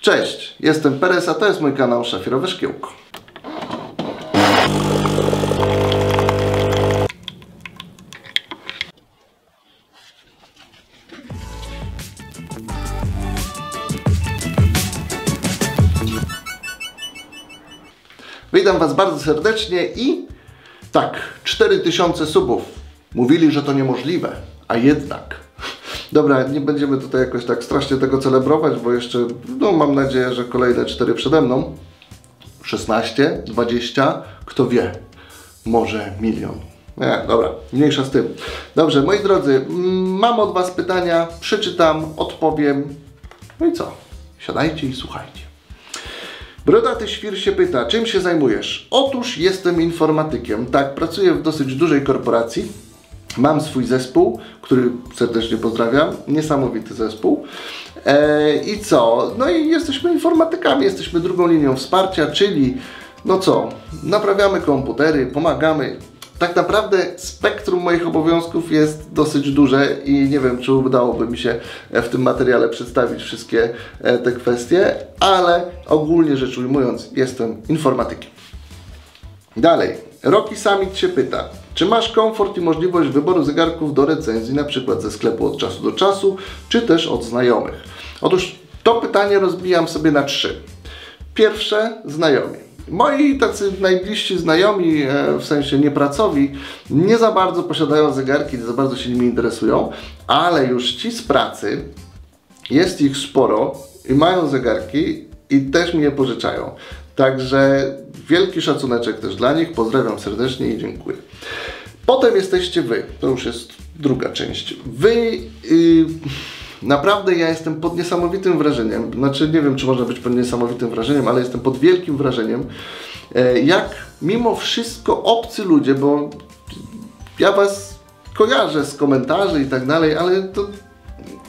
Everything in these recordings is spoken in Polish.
Cześć, jestem Perez, a to jest mój kanał Szafirowe Szkiełko. Witam Was bardzo serdecznie i tak, 4000 subów. Mówili, że to niemożliwe, a jednak. Dobra, nie będziemy tutaj jakoś tak strasznie tego celebrować, bo jeszcze, no mam nadzieję, że kolejne 4 przede mną. 16, 20, kto wie, może milion. Nie, dobra, mniejsza z tym. Dobrze, moi drodzy, mm, mam od Was pytania, przeczytam, odpowiem. No i co? Siadajcie i słuchajcie. Brodaty Świr się pyta, czym się zajmujesz? Otóż jestem informatykiem. Tak, pracuję w dosyć dużej korporacji. Mam swój zespół, który serdecznie pozdrawiam. Niesamowity zespół. E, I co? No i jesteśmy informatykami, jesteśmy drugą linią wsparcia, czyli no co? Naprawiamy komputery, pomagamy. Tak naprawdę spektrum moich obowiązków jest dosyć duże i nie wiem, czy udałoby mi się w tym materiale przedstawić wszystkie e, te kwestie, ale ogólnie rzecz ujmując, jestem informatykiem. Dalej, Rocky Summit się pyta, czy masz komfort i możliwość wyboru zegarków do recenzji, na przykład ze sklepu od czasu do czasu, czy też od znajomych? Otóż to pytanie rozbijam sobie na trzy. Pierwsze, znajomi. Moi tacy najbliżsi znajomi, e, w sensie niepracowi, nie za bardzo posiadają zegarki, nie za bardzo się nimi interesują, ale już ci z pracy, jest ich sporo i mają zegarki i też mi je pożyczają. Także wielki szacuneczek też dla nich, pozdrawiam serdecznie i dziękuję. Potem jesteście Wy, to już jest druga część. Wy... Yy, naprawdę ja jestem pod niesamowitym wrażeniem, znaczy nie wiem, czy można być pod niesamowitym wrażeniem, ale jestem pod wielkim wrażeniem, e, jak mimo wszystko obcy ludzie, bo ja Was kojarzę z komentarzy i tak dalej, ale to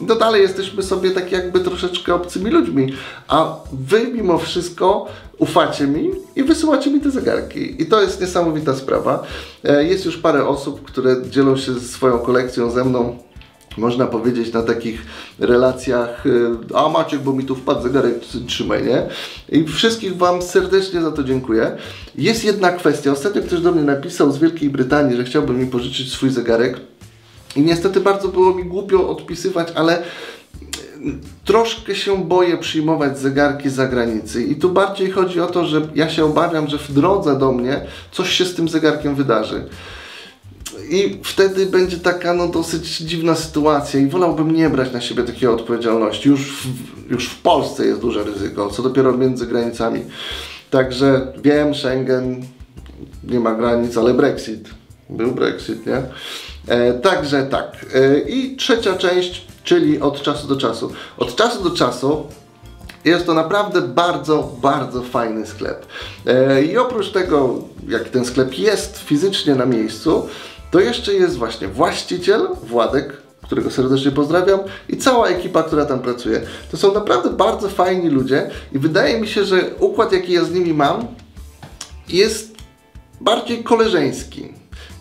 no dalej jesteśmy sobie tak jakby troszeczkę obcymi ludźmi, a Wy mimo wszystko ufacie mi i wysyłacie mi te zegarki. I to jest niesamowita sprawa. E, jest już parę osób, które dzielą się swoją kolekcją ze mną można powiedzieć, na takich relacjach, y, a Maciek, bo mi tu wpadł zegarek, trzymaj, nie? I wszystkich Wam serdecznie za to dziękuję. Jest jedna kwestia. Ostatnio ktoś do mnie napisał z Wielkiej Brytanii, że chciałby mi pożyczyć swój zegarek. I niestety bardzo było mi głupio odpisywać, ale troszkę się boję przyjmować zegarki z zagranicy i tu bardziej chodzi o to, że ja się obawiam, że w drodze do mnie coś się z tym zegarkiem wydarzy. I wtedy będzie taka no, dosyć dziwna sytuacja i wolałbym nie brać na siebie takiej odpowiedzialności. Już w, już w Polsce jest duże ryzyko, co dopiero między granicami. Także wiem, Schengen nie ma granic, ale Brexit. Był Brexit, nie? E, także tak. E, I trzecia część, czyli od czasu do czasu. Od czasu do czasu jest to naprawdę bardzo, bardzo fajny sklep. E, I oprócz tego, jak ten sklep jest fizycznie na miejscu, to jeszcze jest właśnie właściciel, Władek, którego serdecznie pozdrawiam i cała ekipa, która tam pracuje. To są naprawdę bardzo fajni ludzie i wydaje mi się, że układ jaki ja z nimi mam jest bardziej koleżeński.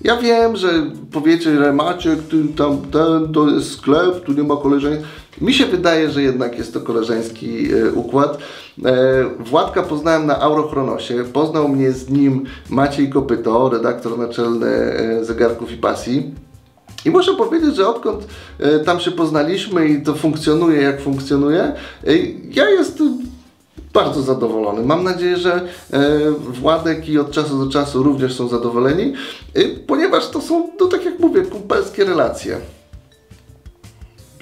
Ja wiem, że powiecie, że Maciek, ty, tam, ten, to jest sklep, tu nie ma koleżeńskich. Mi się wydaje, że jednak jest to koleżeński e, układ. E, Władka poznałem na Aurochronosie, poznał mnie z nim Maciej Kopyto, redaktor naczelny e, Zegarków i Pasji. I muszę powiedzieć, że odkąd e, tam się poznaliśmy i to funkcjonuje jak funkcjonuje, e, ja jestem bardzo zadowolony. Mam nadzieję, że e, Władek i od czasu do czasu również są zadowoleni, e, ponieważ to są, no tak jak mówię, kumpelskie relacje.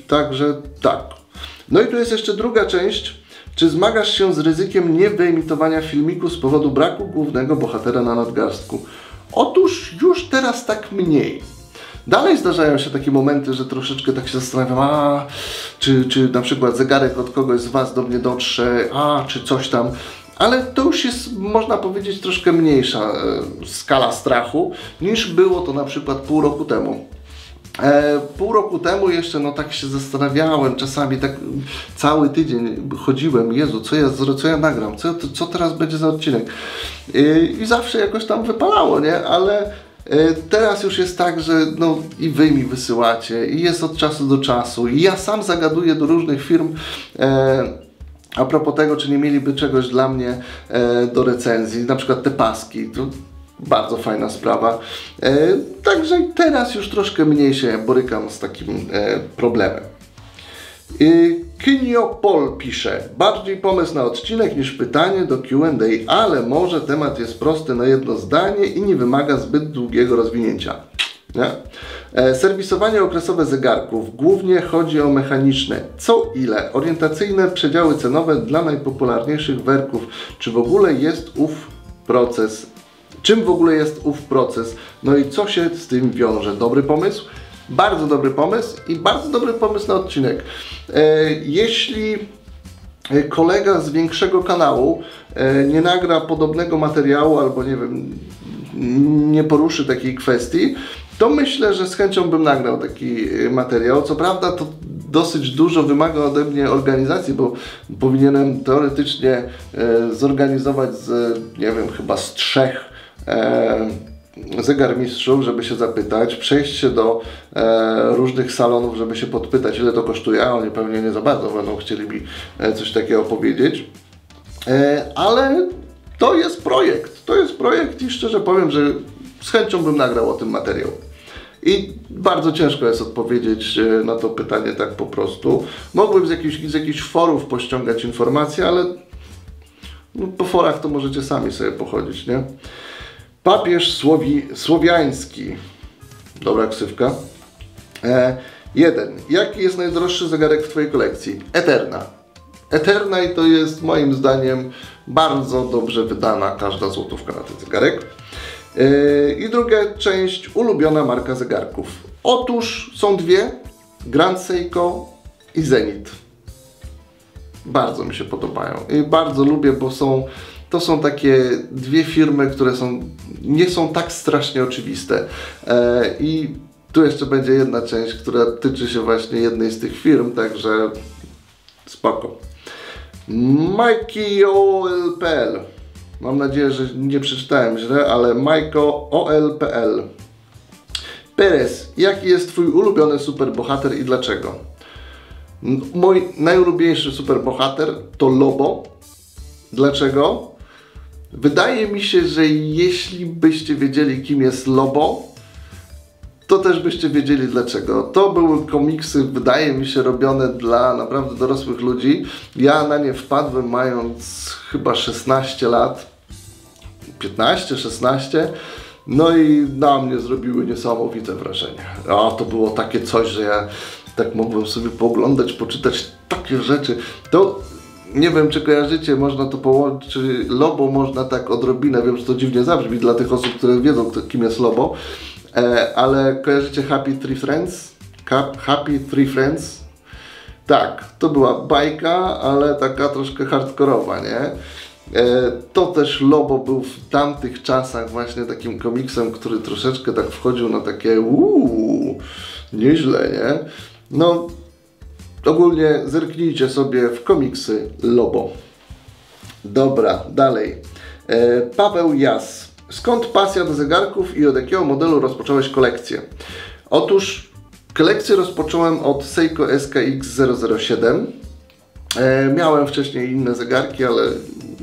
Także tak. No i tu jest jeszcze druga część. Czy zmagasz się z ryzykiem niewyemitowania filmiku z powodu braku głównego bohatera na nadgarstku? Otóż już teraz tak mniej. Dalej zdarzają się takie momenty, że troszeczkę tak się zastanawiam, a czy, czy na przykład zegarek od kogoś z Was do mnie dotrze, a czy coś tam. Ale to już jest, można powiedzieć, troszkę mniejsza e, skala strachu niż było to na przykład pół roku temu. E, pół roku temu jeszcze no tak się zastanawiałem, czasami tak cały tydzień chodziłem, Jezu, co ja, co ja nagram, co, co teraz będzie za odcinek. I, I zawsze jakoś tam wypalało, nie? Ale e, Teraz już jest tak, że no i wy mi wysyłacie i jest od czasu do czasu i ja sam zagaduję do różnych firm e, A propos tego, czy nie mieliby czegoś dla mnie e, do recenzji, na przykład te paski, to bardzo fajna sprawa. E, także teraz już troszkę mniej się borykam z takim e, problemem. Kinio Pol pisze, bardziej pomysł na odcinek niż pytanie do Q&A, ale może temat jest prosty na jedno zdanie i nie wymaga zbyt długiego rozwinięcia. Nie? E, serwisowanie okresowe zegarków. Głównie chodzi o mechaniczne. Co ile? Orientacyjne przedziały cenowe dla najpopularniejszych werków. Czy w ogóle jest ów proces? Czym w ogóle jest ów proces? No i co się z tym wiąże? Dobry pomysł? Bardzo dobry pomysł i bardzo dobry pomysł na odcinek. E, jeśli kolega z większego kanału e, nie nagra podobnego materiału albo nie wiem, nie poruszy takiej kwestii, to myślę, że z chęcią bym nagrał taki materiał. Co prawda to dosyć dużo wymaga ode mnie organizacji, bo powinienem teoretycznie e, zorganizować z, nie wiem, chyba z trzech e, zegarmistrzów, żeby się zapytać, przejść się do e, różnych salonów, żeby się podpytać, ile to kosztuje, a oni pewnie nie za bardzo będą chcieli mi e, coś takiego powiedzieć. E, ale to jest projekt, to jest projekt i szczerze powiem, że z chęcią bym nagrał o tym materiał. I bardzo ciężko jest odpowiedzieć e, na to pytanie tak po prostu. Mogłem z jakichś, z jakichś forów pościągać informacje, ale no, po forach to możecie sami sobie pochodzić, nie? Papież Słowi, Słowiański. Dobra ksywka. E, jeden. Jaki jest najdroższy zegarek w Twojej kolekcji? Eterna. Eterna i to jest moim zdaniem bardzo dobrze wydana każda złotówka na ten zegarek. Yy, I druga część, ulubiona marka zegarków. Otóż są dwie, Grand Seiko i Zenit. Bardzo mi się podobają i bardzo lubię, bo są, to są takie dwie firmy, które są, nie są tak strasznie oczywiste. Yy, I tu jeszcze będzie jedna część, która tyczy się właśnie jednej z tych firm, także spoko. MikeyOL.pl Mam nadzieję, że nie przeczytałem źle, ale Majko OLPL. Perez, jaki jest Twój ulubiony superbohater i dlaczego? Mój najulubieńszy superbohater to Lobo. Dlaczego? Wydaje mi się, że jeśli byście wiedzieli, kim jest Lobo, to też byście wiedzieli dlaczego. To były komiksy, wydaje mi się, robione dla naprawdę dorosłych ludzi. Ja na nie wpadłem mając chyba 16 lat, 15, 16. No i na mnie zrobiły niesamowite wrażenie. A to było takie coś, że ja tak mogłem sobie pooglądać, poczytać takie rzeczy. To nie wiem, czy kojarzycie, można to połączyć, czy Lobo można tak odrobinę, wiem, że to dziwnie zabrzmi dla tych osób, które wiedzą, kim jest Lobo, E, ale kojarzycie Happy Three Friends? Happy Three Friends? Tak, to była bajka, ale taka troszkę hardkorowa, nie? E, to też Lobo był w tamtych czasach właśnie takim komiksem, który troszeczkę tak wchodził na takie uuu, nieźle, nie? No, ogólnie zerknijcie sobie w komiksy Lobo. Dobra, dalej. E, Paweł Jas Skąd pasja do zegarków i od jakiego modelu rozpocząłeś kolekcję? Otóż kolekcję rozpocząłem od Seiko SKX 007. E, miałem wcześniej inne zegarki, ale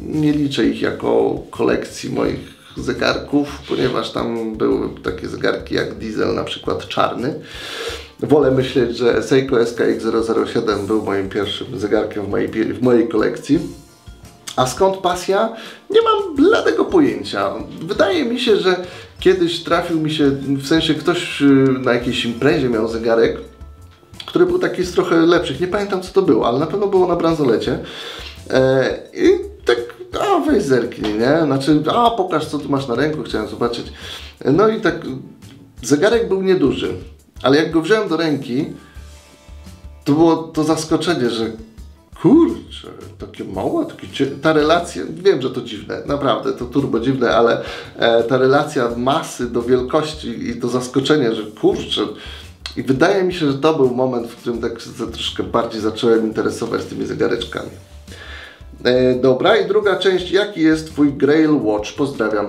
nie liczę ich jako kolekcji moich zegarków, ponieważ tam były takie zegarki jak diesel, na przykład czarny. Wolę myśleć, że Seiko SKX 007 był moim pierwszym zegarkiem w mojej, w mojej kolekcji. A skąd pasja? Nie mam bladego pojęcia. Wydaje mi się, że kiedyś trafił mi się, w sensie ktoś y, na jakiejś imprezie miał zegarek, który był taki z trochę lepszych. Nie pamiętam co to było, ale na pewno było na bransolecie. E, I tak, a weź zerknij, nie? Znaczy, a pokaż co tu masz na ręku, chciałem zobaczyć. No i tak, zegarek był nieduży, ale jak go wziąłem do ręki, to było to zaskoczenie, że kurczę, takie małe, takie ta relacja, wiem, że to dziwne, naprawdę, to turbo dziwne, ale e, ta relacja masy do wielkości i to zaskoczenie, że kurczę, i wydaje mi się, że to był moment, w którym tak troszkę bardziej zacząłem interesować tymi zegareczkami. E, dobra, i druga część, jaki jest Twój Grail Watch? Pozdrawiam.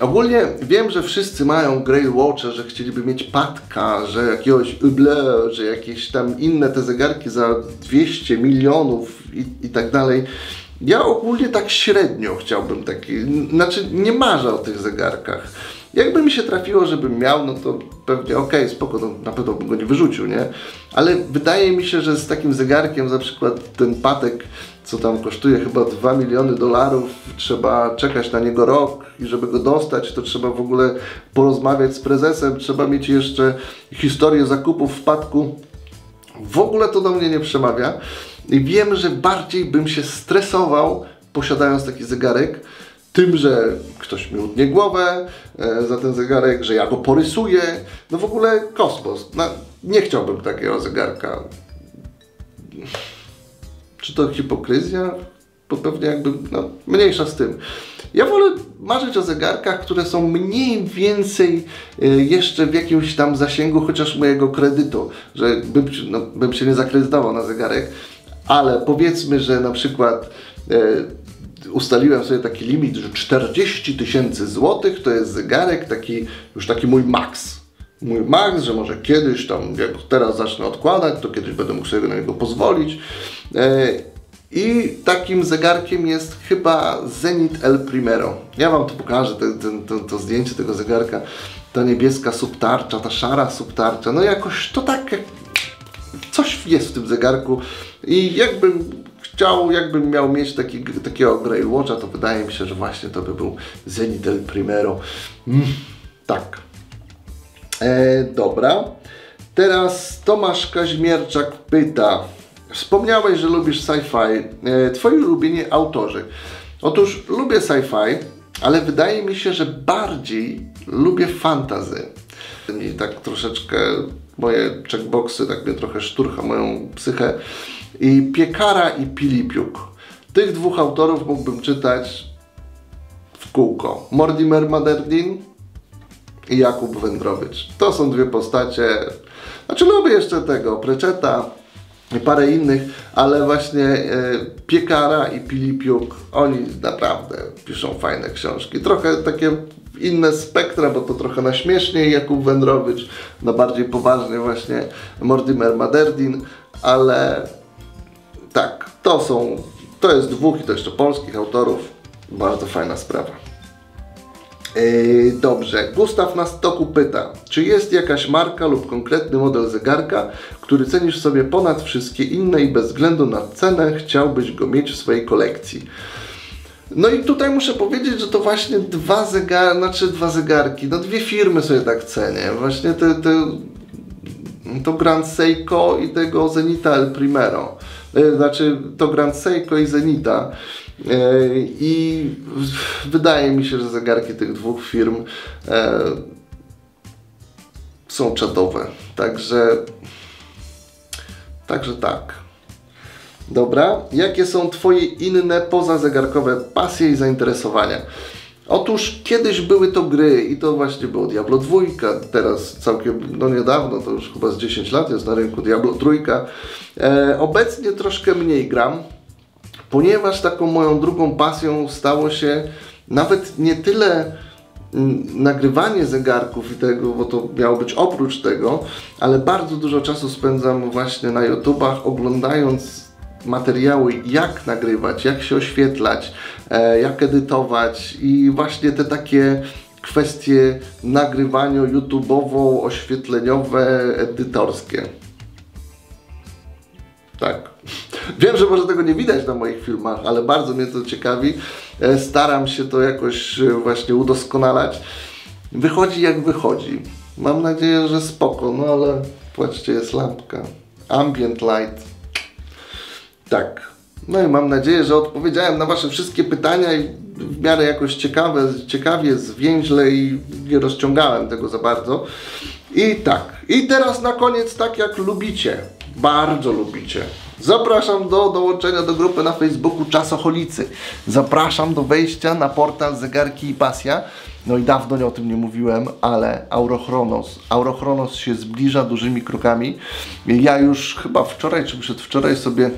Ogólnie wiem, że wszyscy mają Grail Watcha, że chcieliby mieć Patka, że jakiegoś Hublot, że jakieś tam inne te zegarki za 200 milionów i, i tak dalej. Ja ogólnie tak średnio chciałbym taki, znaczy nie marzę o tych zegarkach. Jakby mi się trafiło, żebym miał, no to pewnie okej, okay, spoko, no, na pewno bym go nie wyrzucił, nie? Ale wydaje mi się, że z takim zegarkiem, na przykład ten patek, co tam kosztuje chyba 2 miliony dolarów, trzeba czekać na niego rok i żeby go dostać, to trzeba w ogóle porozmawiać z prezesem, trzeba mieć jeszcze historię zakupów w padku. W ogóle to do mnie nie przemawia. I wiem, że bardziej bym się stresował posiadając taki zegarek, tym, że ktoś mi utnie głowę e, za ten zegarek, że ja go porysuję. No w ogóle kosmos. No, nie chciałbym takiego zegarka. Czy to hipokryzja? Bo pewnie jakby, no, mniejsza z tym. Ja wolę marzyć o zegarkach, które są mniej więcej e, jeszcze w jakimś tam zasięgu chociaż mojego kredytu, że bym, no, bym się nie zakredytował na zegarek, ale powiedzmy, że na przykład e, ustaliłem sobie taki limit, że 40 tysięcy złotych to jest zegarek taki, już taki mój maks. Mój maks, że może kiedyś tam, jak teraz zacznę odkładać, to kiedyś będę mógł sobie na niego pozwolić. E, I takim zegarkiem jest chyba Zenit El Primero. Ja Wam tu pokażę te, to zdjęcie tego zegarka. Ta niebieska subtarcza, ta szara subtarcza. No jakoś to tak, coś jest w tym zegarku. I jakbym chciał, jakbym miał mieć taki, takiego Grey Watcha, to wydaje mi się, że właśnie to by był Zenith El Primero. Mm, tak. E, dobra. Teraz Tomasz Kaźmierczak pyta. Wspomniałeś, że lubisz sci-fi. E, twoi ulubieni autorzy. Otóż lubię sci-fi, ale wydaje mi się, że bardziej lubię fantazy. I tak troszeczkę moje checkboxy, tak mnie trochę szturcha moją psychę i Piekara i Pilipiuk. Tych dwóch autorów mógłbym czytać w kółko. Mortimer Maderdin i Jakub Wędrowicz. To są dwie postacie. Znaczy lubię jeszcze tego, Preczeta i parę innych, ale właśnie e, Piekara i Pilipiuk, oni naprawdę piszą fajne książki. Trochę takie inne spektra, bo to trochę na śmieszniej Jakub Wędrowicz, na bardziej poważnie właśnie Mortimer Maderdin, ale to są, to jest dwóch i to jeszcze polskich autorów. Bardzo fajna sprawa. Yy, dobrze, Gustaw na stoku pyta, czy jest jakaś marka lub konkretny model zegarka, który cenisz sobie ponad wszystkie inne i bez względu na cenę chciałbyś go mieć w swojej kolekcji? No i tutaj muszę powiedzieć, że to właśnie dwa zegarki, znaczy dwa zegarki, no dwie firmy sobie tak cenię. Właśnie te, te, to Grand Seiko i tego Zenita El Primero. E, znaczy to Grand Seiko i Zenita. E, I wydaje mi się, że zegarki tych dwóch firm e, są czadowe. Także, także tak. Dobra, jakie są Twoje inne pozazegarkowe pasje i zainteresowania? Otóż kiedyś były to gry i to właśnie było Diablo 2, teraz całkiem no niedawno, to już chyba z 10 lat jest na rynku Diablo 3. E, obecnie troszkę mniej gram, ponieważ taką moją drugą pasją stało się nawet nie tyle mm, nagrywanie zegarków i tego, bo to miało być oprócz tego, ale bardzo dużo czasu spędzam właśnie na YouTubach oglądając materiały, jak nagrywać, jak się oświetlać, e, jak edytować i właśnie te takie kwestie nagrywania YouTubeowo-oświetleniowe, edytorskie. Tak. Wiem, że może tego nie widać na moich filmach, ale bardzo mnie to ciekawi. E, staram się to jakoś e, właśnie udoskonalać. Wychodzi jak wychodzi. Mam nadzieję, że spoko, no ale patrzcie, jest lampka. Ambient light. Tak. No i mam nadzieję, że odpowiedziałem na Wasze wszystkie pytania i w miarę jakoś ciekawe, ciekawie, zwięźle i nie rozciągałem tego za bardzo. I tak. I teraz na koniec, tak jak lubicie, bardzo lubicie. Zapraszam do dołączenia do grupy na Facebooku Czasoholicy. Zapraszam do wejścia na portal Zegarki i Pasja. No i dawno nie o tym nie mówiłem, ale Aurochronos. Aurochronos się zbliża dużymi krokami. Ja już chyba wczoraj czy przedwczoraj sobie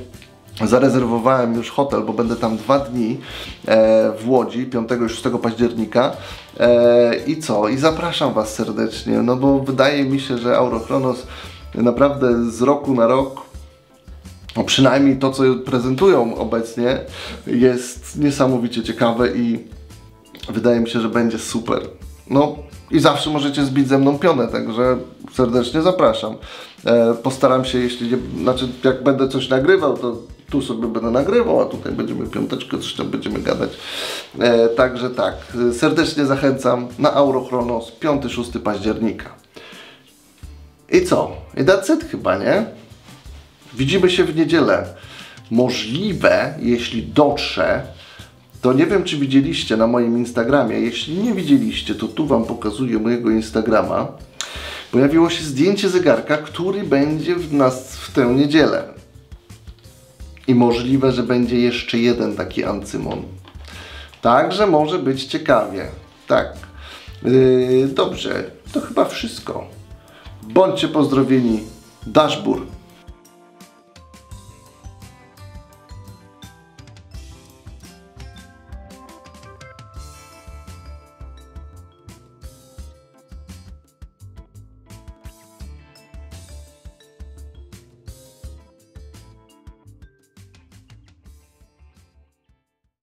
Zarezerwowałem już hotel, bo będę tam dwa dni e, w Łodzi, 5 i 6 października. E, I co? I zapraszam Was serdecznie, no bo wydaje mi się, że Eurochronos naprawdę z roku na rok no przynajmniej to, co prezentują obecnie, jest niesamowicie ciekawe i wydaje mi się, że będzie super. No i zawsze możecie zbić ze mną pionę, także serdecznie zapraszam. E, postaram się, jeśli nie, znaczy jak będę coś nagrywał, to tu sobie będę nagrywał, a tutaj będziemy piąteczkę, coś tam będziemy gadać. E, także tak, serdecznie zachęcam na Eurochronos 5-6 października. I co? I that's it chyba, nie? Widzimy się w niedzielę. Możliwe, jeśli dotrze, to nie wiem, czy widzieliście na moim Instagramie. Jeśli nie widzieliście, to tu Wam pokazuję mojego Instagrama. Pojawiło się zdjęcie zegarka, który będzie w nas w tę niedzielę. I możliwe, że będzie jeszcze jeden taki ancymon. Także może być ciekawie. Tak. Yy, dobrze, to chyba wszystko. Bądźcie pozdrowieni. Dashbur.